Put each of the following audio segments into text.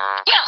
Uh, yeah.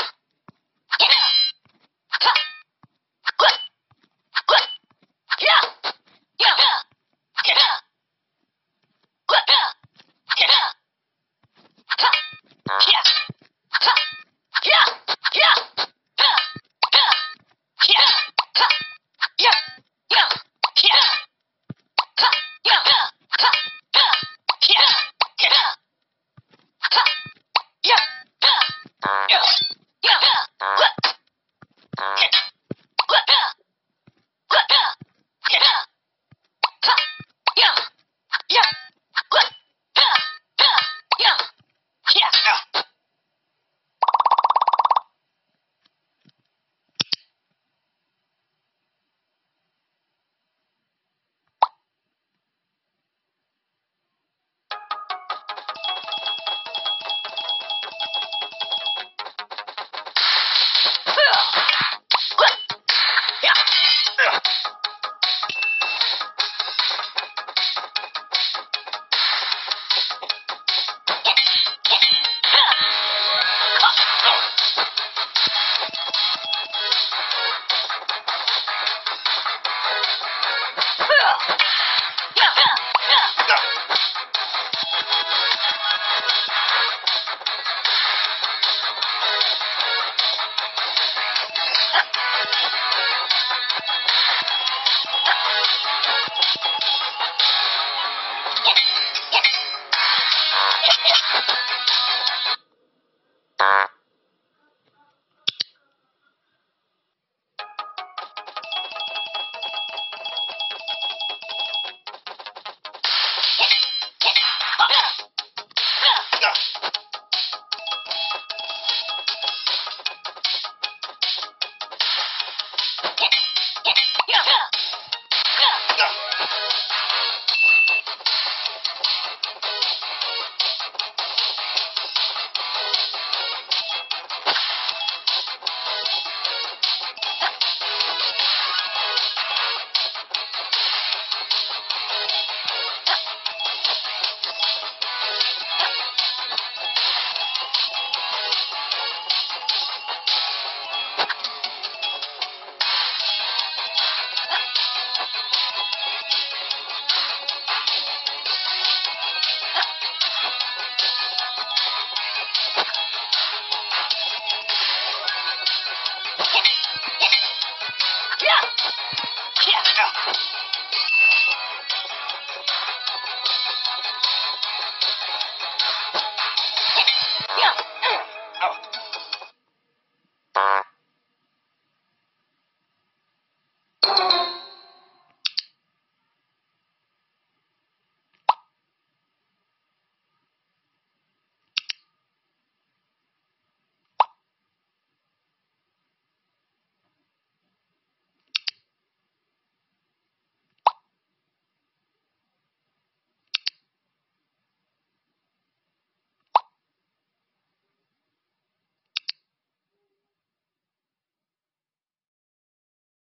ピッ!